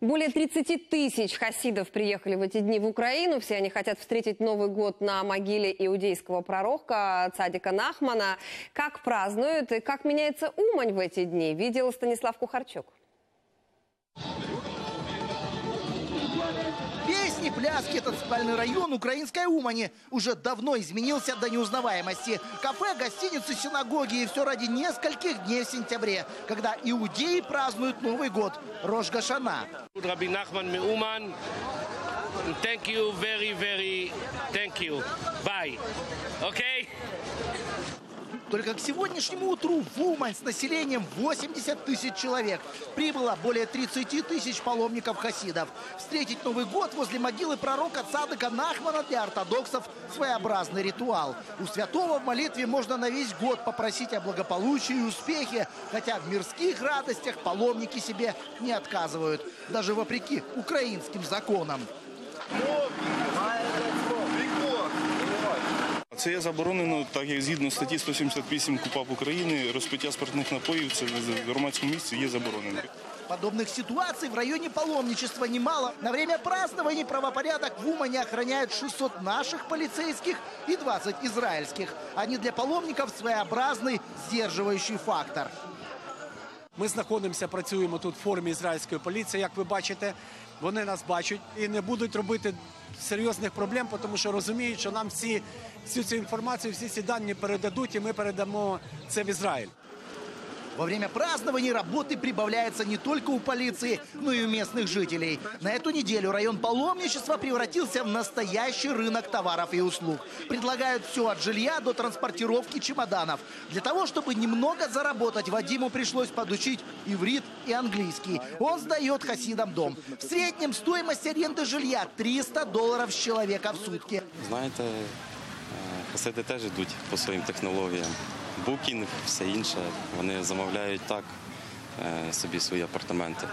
Более 30 тысяч хасидов приехали в эти дни в Украину. Все они хотят встретить Новый год на могиле иудейского пророка Цадика Нахмана. Как празднуют и как меняется Умань в эти дни, видел Станислав Кухарчук. Песни, пляски, танцевальный район украинской Умани уже давно изменился до неузнаваемости. Кафе, гостиницы, синагоги и все ради нескольких дней в сентябре, когда иудеи празднуют Новый год – Рош Гашана. Thank you very, very, thank you. Bye. Okay? Только к сегодняшнему утру в Умань с населением 80 тысяч человек прибыло более 30 тысяч паломников-хасидов. Встретить Новый год возле могилы пророка Цадыка Нахмана для ортодоксов – своеобразный ритуал. У святого в молитве можно на весь год попросить о благополучии и успехе, хотя в мирских радостях паломники себе не отказывают, даже вопреки украинским законам. Це є заборонено, так як згідно статті 178 КУПАП України, розпиття спиртних напоїв це в громадському місці є забороненим. Подобных ситуаций в районе паломничества немало. На время празднований правопорядок в Умане охраняют 600 наших полицейских и 20 израильских. Они для паломников своеобразный сдерживающий фактор. Ми знаходимося, працюємо тут в формі ізраїльської поліції. Як ви бачите, вони нас бачать і не будуть робити серйозних проблем, тому що розуміють, що нам всі всю цю інформацію, всі ці дані передадуть, і ми передамо це в Ізраїль. Во время празднований работы прибавляется не только у полиции, но и у местных жителей. На эту неделю район паломничества превратился в настоящий рынок товаров и услуг. Предлагают все от жилья до транспортировки чемоданов. Для того, чтобы немного заработать, Вадиму пришлось подучить иврит и английский. Он сдает хасидам дом. В среднем стоимость аренды жилья 300 долларов с человека в сутки. Знаєте, е, хасиди теж йдуть по своїм технологіям. Букінг, все інше. Вони замовляють так е, собі свої апартаменти.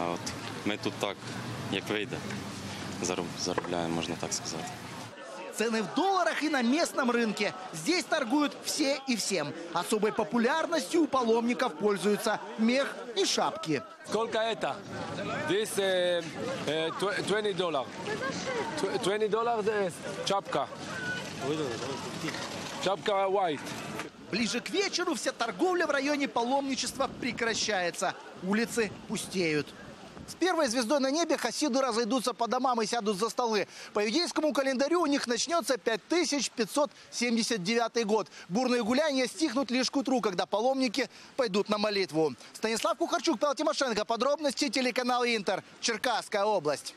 А от ми тут так, як вийде, зароб- заробляємо, можна так сказати. Цены в долларах и на местном рынке. Здесь торгуют все и всем. Особой популярностью у паломников пользуются мех и шапки. Сколько это? This uh, uh, tw- 20 доллар. Tw- 20 доллар this чапка. Чапка white. Ближе к вечеру вся торговля в районе паломничества прекращается. Улицы пустеют. С первой звездой на небе хасиды разойдутся по домам и сядут за столы. По иудейскому календарю у них начнется 5579 год. Бурные гуляния стихнут лишь к утру, когда паломники пойдут на молитву. Станислав Кухарчук, Павел Тимошенко. Подробности телеканал Интер. Черкасская область.